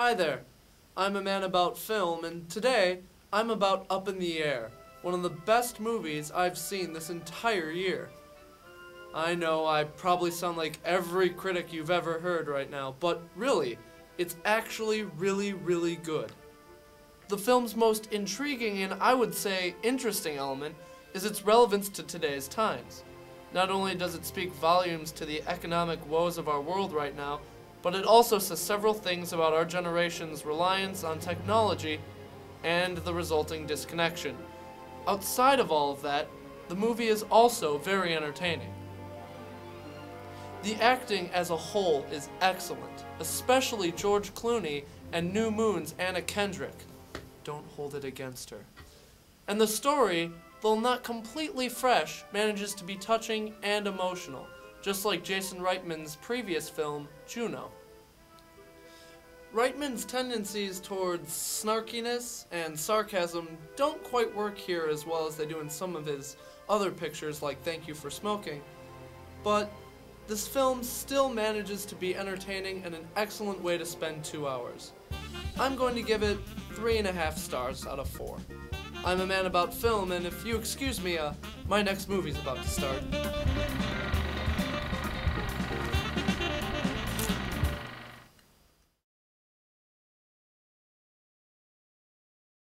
Hi there. I'm a man about film, and today I'm about Up in the Air, one of the best movies I've seen this entire year. I know I probably sound like every critic you've ever heard right now, but really, it's actually really, really good. The film's most intriguing and I would say interesting element is its relevance to today's times. Not only does it speak volumes to the economic woes of our world right now, but it also says several things about our generation's reliance on technology and the resulting disconnection. Outside of all of that, the movie is also very entertaining. The acting as a whole is excellent, especially George Clooney and New Moon's Anna Kendrick. Don't hold it against her. And the story, though not completely fresh, manages to be touching and emotional just like Jason Reitman's previous film, Juno. Reitman's tendencies towards snarkiness and sarcasm don't quite work here as well as they do in some of his other pictures like Thank You for Smoking, but this film still manages to be entertaining and an excellent way to spend two hours. I'm going to give it three and a half stars out of four. I'm a man about film, and if you excuse me, uh, my next movie's about to start.